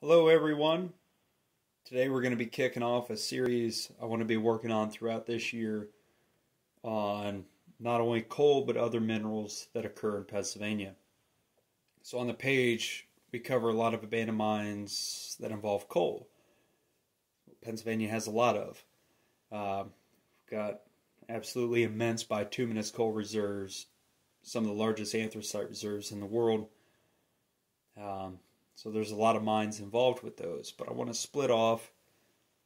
Hello, everyone. Today we're going to be kicking off a series I want to be working on throughout this year on not only coal but other minerals that occur in Pennsylvania. So, on the page, we cover a lot of abandoned mines that involve coal. Pennsylvania has a lot of. Uh, we've got absolutely immense bituminous coal reserves, some of the largest anthracite reserves in the world. Um, so there's a lot of mines involved with those, but I want to split off,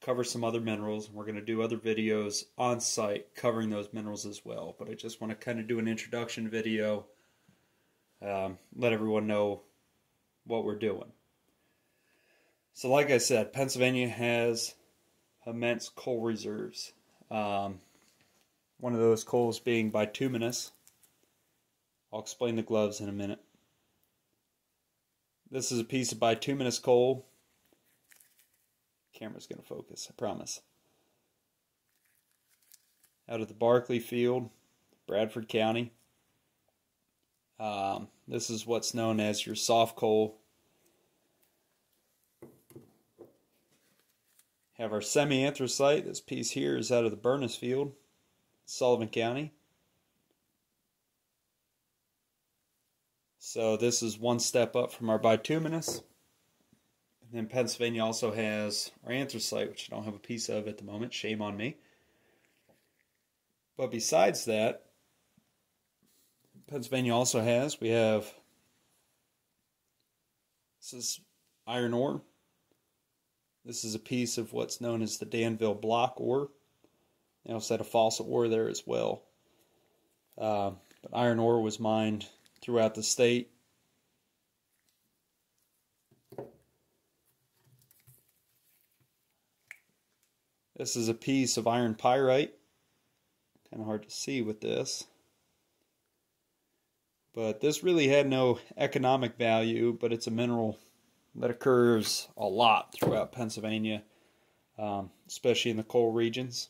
cover some other minerals, and we're going to do other videos on site covering those minerals as well. But I just want to kind of do an introduction video, um, let everyone know what we're doing. So, like I said, Pennsylvania has immense coal reserves. Um, one of those coals being bituminous. I'll explain the gloves in a minute. This is a piece of bituminous coal. Camera's going to focus, I promise. Out of the Barclay Field, Bradford County. Um, this is what's known as your soft coal. Have our semi-anthracite. This piece here is out of the Bernice Field, Sullivan County. So this is one step up from our bituminous. And then Pennsylvania also has our anthracite, which I don't have a piece of at the moment. Shame on me. But besides that, Pennsylvania also has, we have, this is iron ore. This is a piece of what's known as the Danville block ore. They also had a fossil ore there as well. Uh, but iron ore was mined throughout the state. This is a piece of iron pyrite. Kind of hard to see with this. But this really had no economic value, but it's a mineral that occurs a lot throughout Pennsylvania, um, especially in the coal regions.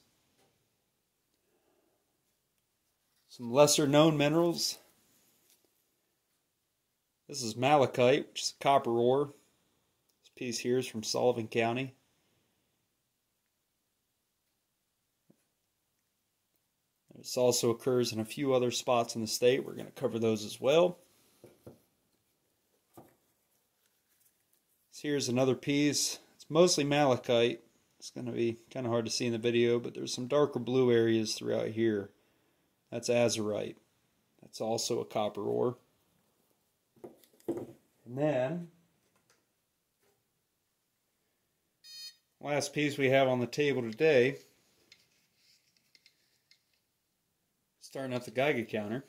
Some lesser known minerals this is malachite, which is a copper ore. This piece here is from Sullivan County. This also occurs in a few other spots in the state. We're going to cover those as well. So here's another piece. It's mostly malachite. It's going to be kind of hard to see in the video, but there's some darker blue areas throughout here. That's azurite. That's also a copper ore. And then, last piece we have on the table today, starting up the Geiger counter.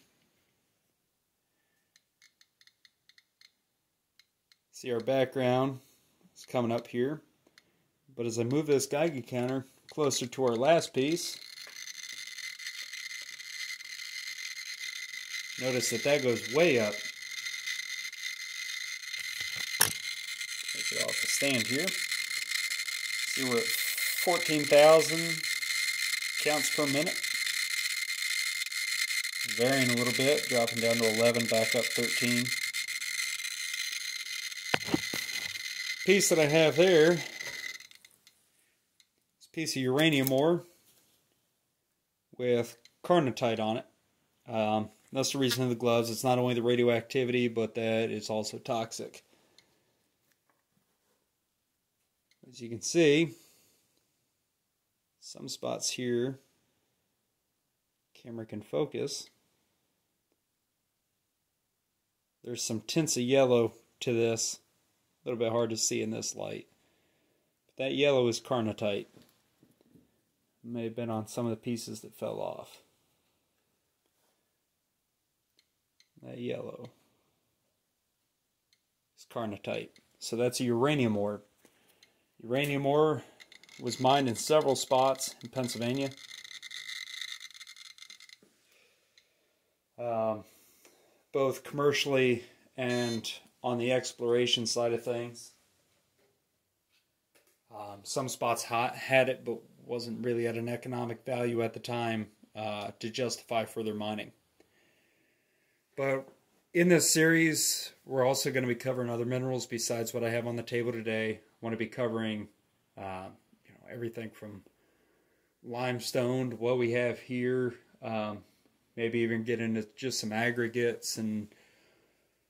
See our background is coming up here. But as I move this Geiger counter closer to our last piece, notice that that goes way up. It off the stand here. See we're at 14,000 counts per minute. Varying a little bit, dropping down to 11, back up 13. Piece that I have there, this piece of uranium ore with carnotite on it. Um, that's the reason of the gloves. It's not only the radioactivity, but that it's also toxic. As you can see, some spots here, camera can focus. There's some tints of yellow to this, a little bit hard to see in this light. But that yellow is carnotite. May have been on some of the pieces that fell off. That yellow is carnotite. So that's a uranium ore. Uranium ore was mined in several spots in Pennsylvania. Um, both commercially and on the exploration side of things. Um, some spots had it, but wasn't really at an economic value at the time uh, to justify further mining. But in this series, we're also going to be covering other minerals besides what I have on the table today. Want to be covering, uh, you know, everything from limestone to what we have here. Um, maybe even get into just some aggregates and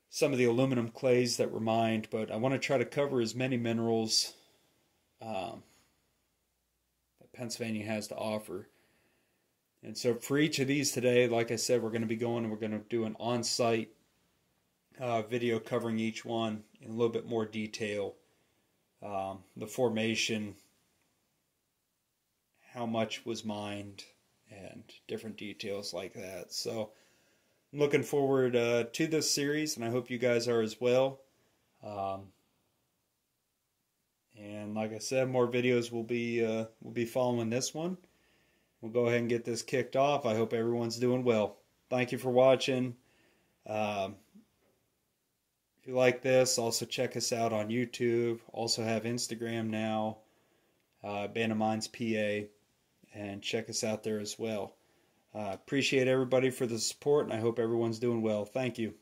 some of the aluminum clays that were mined. But I want to try to cover as many minerals um, that Pennsylvania has to offer. And so for each of these today, like I said, we're going to be going and we're going to do an on-site uh, video covering each one in a little bit more detail. Um, the formation, how much was mined, and different details like that. So I'm looking forward uh, to this series, and I hope you guys are as well. Um, and like I said, more videos will be uh, will be following this one. We'll go ahead and get this kicked off. I hope everyone's doing well. Thank you for watching. Um, if you like this, also check us out on YouTube. Also have Instagram now, uh, Abandoned Mines PA, and check us out there as well. Uh, appreciate everybody for the support, and I hope everyone's doing well. Thank you.